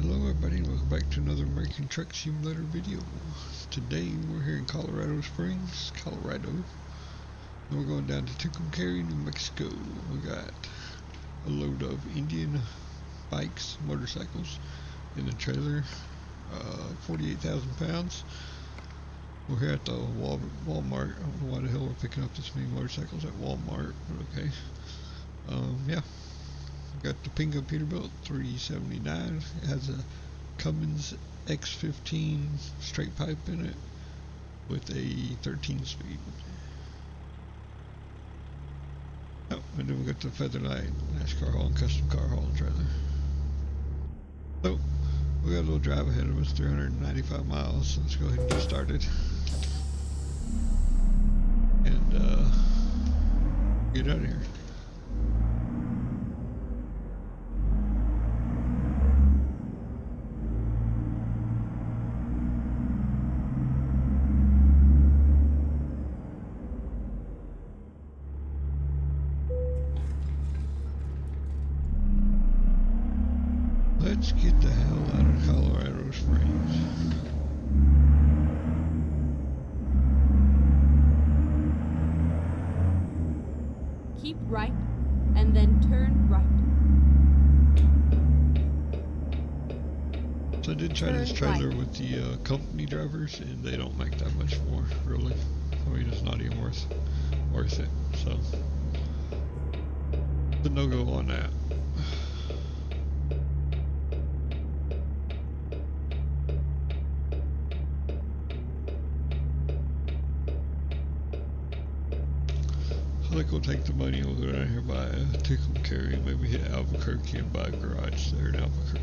hello everybody, and welcome back to another American Truck Simulator video. Today we're here in Colorado Springs, Colorado. And we're going down to Tucumcari, New Mexico. We got a load of Indian bikes, motorcycles in the trailer, uh, 48,000 pounds. We're here at the Wal Walmart. I don't know why the hell we're picking up this many motorcycles at Walmart, but okay. Um, yeah. Got the Pinga Peterbilt 379. It has a Cummins X15 straight pipe in it with a 13 speed. Oh, and then we got the Featherlite NASCAR haul and custom car haul trailer. So, we got a little drive ahead of us, 395 miles, so let's go ahead and get started. And, uh, get out of here. Let's get the hell out of Colorado Springs. Keep right and then turn right. So I did try this trailer with the uh, company drivers, and they don't make that much more, really. I mean, it's not even worth worth it. So the no go on that. I think we'll take the money and we'll go down here by Tucumcari, maybe hit Albuquerque and buy a garage there in Albuquerque.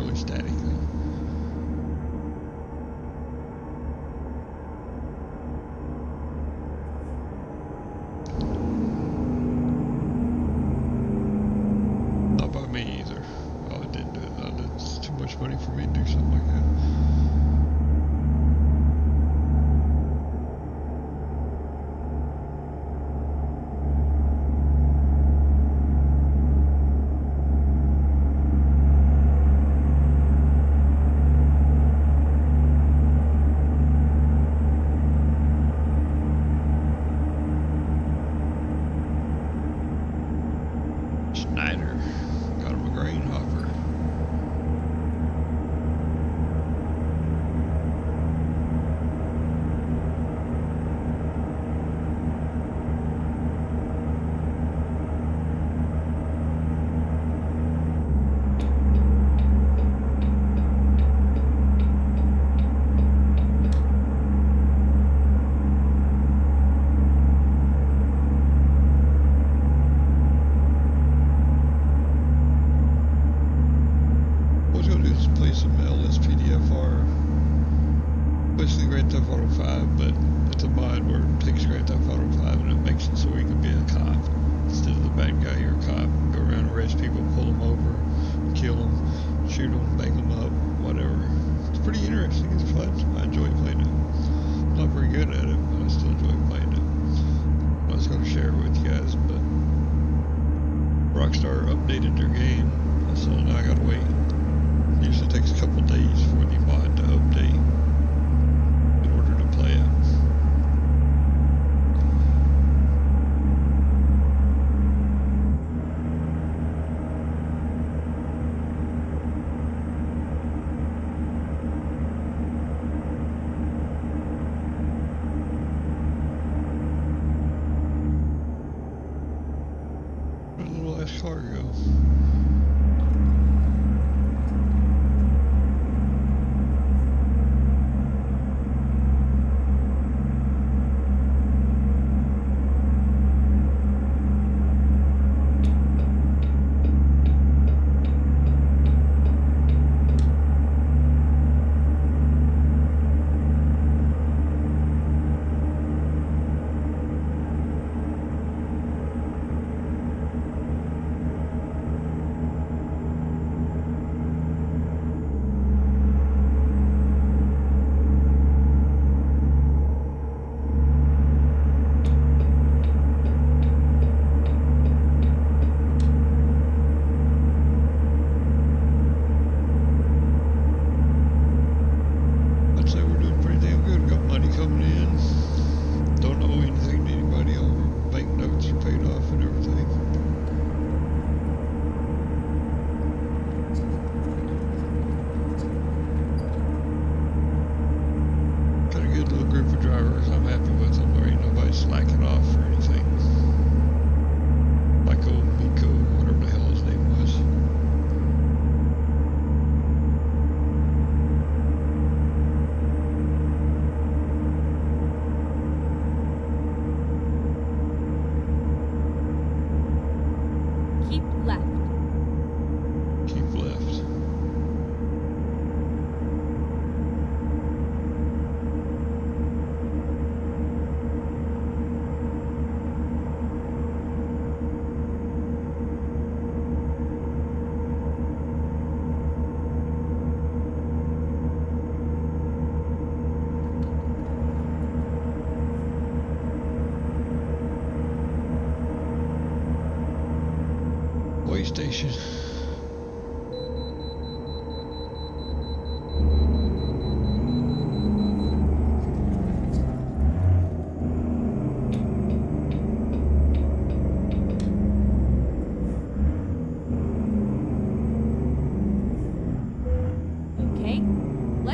Early stage. shoot them, bang them up, whatever. It's pretty interesting. It's fun. I enjoy playing it. I'm not very good at it, but I still enjoy playing it. I was going to share it with you guys, but Rockstar updated their game, so now I gotta wait. It usually takes a couple days for the mod to update.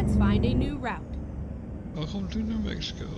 Let's find a new route. Welcome to New Mexico.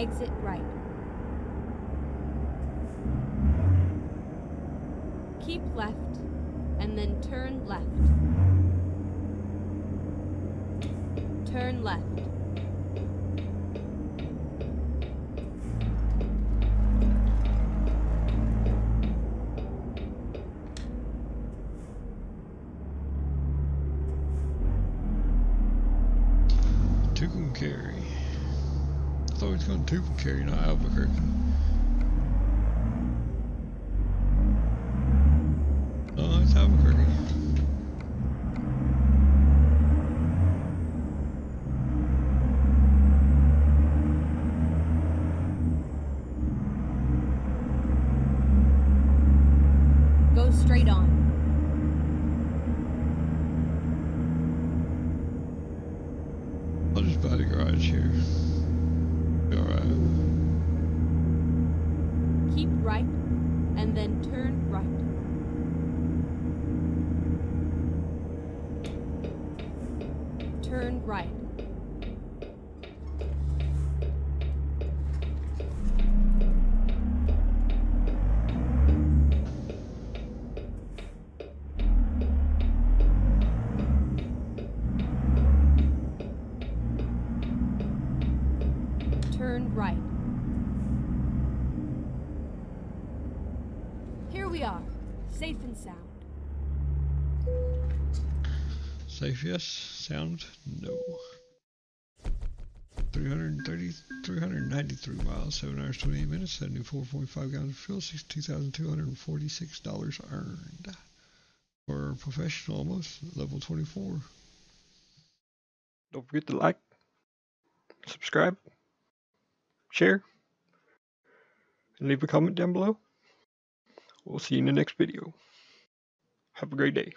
Exit right. Keep left and then turn left. Turn left. Turn right. Here we are, safe and sound. Safe yes, sound no. 330, 393 miles, 7 hours 28 minutes, 74.5 gallons of fuel, $62,246 earned. For professional almost, level 24. Don't forget to like, subscribe, share, and leave a comment down below. We'll see you in the next video. Have a great day.